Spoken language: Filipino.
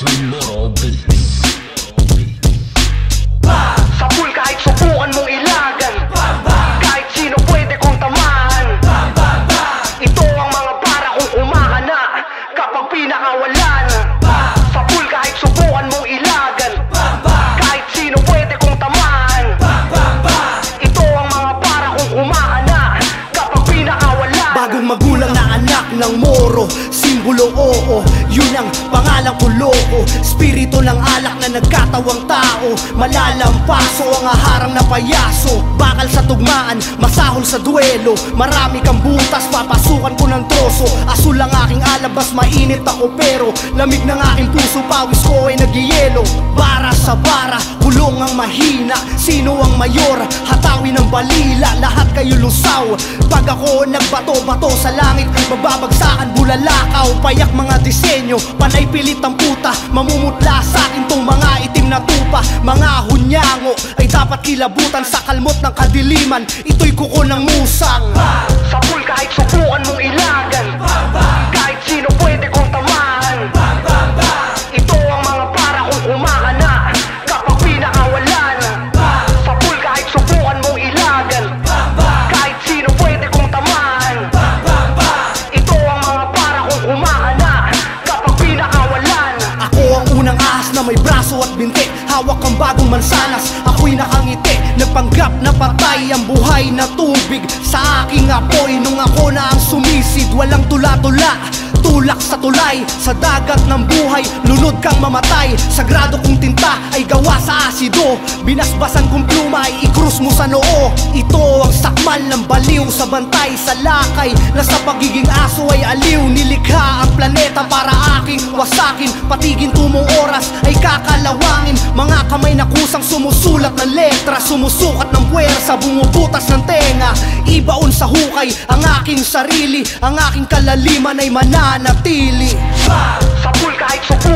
to Moro Business. Sa pool kahit subukan mong ilagan. Kahit sino pwede kong tamaan Ito ang mga para kong kumahana Kapag pinakawalan. Sa pool kahit subukan mong ilagan. Kahit sino pwede kong tamaan Ito ang mga para kong kumahana Kapag pinakawalan. Bagong magulang na ng moro Simbolo oo, yun ang pangalang ko loko Spirito ng alak na nagkatawang tao Malalampaso ang aharang na payaso. Bakal sa tugmaan, masahol sa duelo. Marami kang butas, papasukan ko ng troso. Asul ang aking alabas, mainit ako pero Lamig ng aking puso, pawis ko ay nagyayelo Bara sa bara, kulong ang mahina. Sino ang mayor? Hatawin ng balila. Lahat kayo lusaw. Pag ako nagbato-bato sa langit mga disenyo Panay pilit ang puta. Mamumutla sa akin tong mga itim na tupa. Mga hunyango Ay dapat kilabutan sa kalmot ng kadiliman. Ito'y kuko ng musang. Sa pool kahit subukan mong ilagan may braso at binti. Hawak ang bagong mansanas Ako'y nakangiti. Nagpanggap na patay ang buhay na tubig. Sa aking apoy Nung ako na ang sumisid Walang tula-tula. Tulak sa tulay Sa dagat ng buhay Lunod kang mamatay. Sagrado kong tinta Ay gawa sa asido. Binasbasan kong pluma Ay ikrus mo sa noo. Ito ang sakmal ng baliw Sa bantay sa lakay Na sa pagiging aso ay aliw. Nilikha ang planeta para aking wasakin Patigin kamay na kusang sumusulat ng letra Sumusukat ng puwersa Bumubutas ng tenga. Ibaon sa hukay ang aking sarili Ang aking kalaliman ay mananatili. Sa pool kahit ilagan